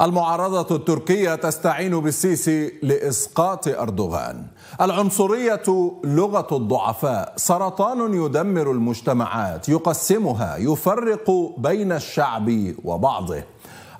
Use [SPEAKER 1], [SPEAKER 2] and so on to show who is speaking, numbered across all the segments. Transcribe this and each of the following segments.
[SPEAKER 1] المعارضة التركية تستعين بالسيسي لإسقاط أردوغان. العنصرية لغة الضعفاء سرطان يدمر المجتمعات يقسمها يفرق بين الشعب وبعضه.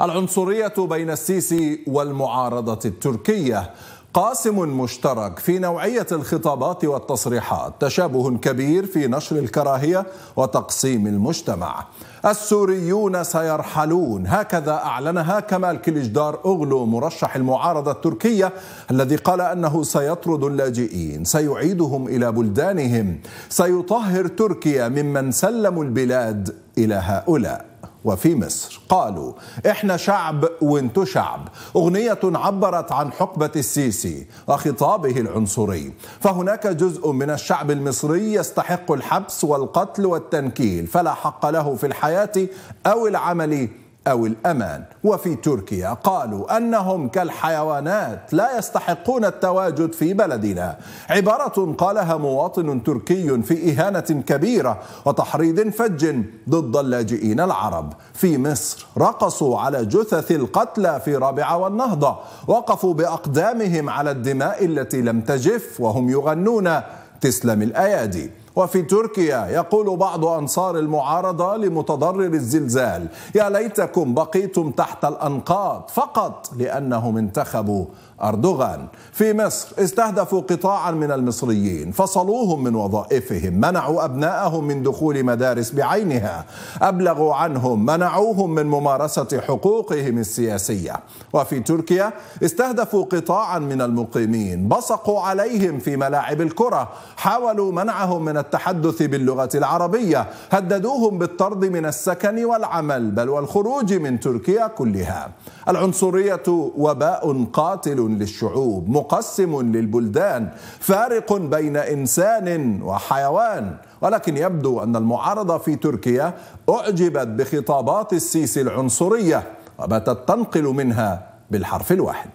[SPEAKER 1] العنصرية بين السيسي والمعارضة التركية قاسم مشترك في نوعية الخطابات والتصريحات تشابه كبير في نشر الكراهية وتقسيم المجتمع. السوريون سيرحلون. هكذا أعلنها كمال كليجدار أغلو مرشح المعارضة التركية الذي قال أنه سيطرد اللاجئين سيعيدهم إلى بلدانهم. سيطهر تركيا ممن سلموا البلاد إلى هؤلاء. وفي مصر. قالوا إحنا شعب وإنتو شعب. أغنية عبرت عن حقبة السيسي وخطابه العنصري. فهناك جزء من الشعب المصري يستحق الحبس والقتل والتنكيل. فلا حق له في الحياة أو العمل أو الأمان. وفي تركيا قالوا أنهم كالحيوانات لا يستحقون التواجد في بلدنا. عبارة قالها مواطن تركي في إهانة كبيرة وتحريض فج ضد اللاجئين العرب. في مصر رقصوا على جثث القتلى في رابعة والنهضة. وقفوا بأقدامهم على الدماء التي لم تجف وهم يغنون تسلم الأيادي. وفي تركيا يقول بعض أنصار المعارضة لمتضرر الزلزال. يا ليتكم بقيتم تحت الأنقاض فقط لأنهم انتخبوا أردوغان. في مصر استهدفوا قطاعا من المصريين فصلوهم من وظائفهم منعوا أبناءهم من دخول مدارس بعينها أبلغوا عنهم منعوهم من ممارسة حقوقهم السياسية. وفي تركيا استهدفوا قطاعا من المقيمين بصقوا عليهم في ملاعب الكرة حاولوا منعهم من التحدث باللغة العربية هددوهم بالطرد من السكن والعمل بل والخروج من تركيا كلها. العنصرية وباء قاتل للشعوب مقسم للبلدان فارق بين إنسان وحيوان. ولكن يبدو أن المعارضة في تركيا أعجبت بخطابات السيسي العنصرية وباتت تنقل منها بالحرف الواحد.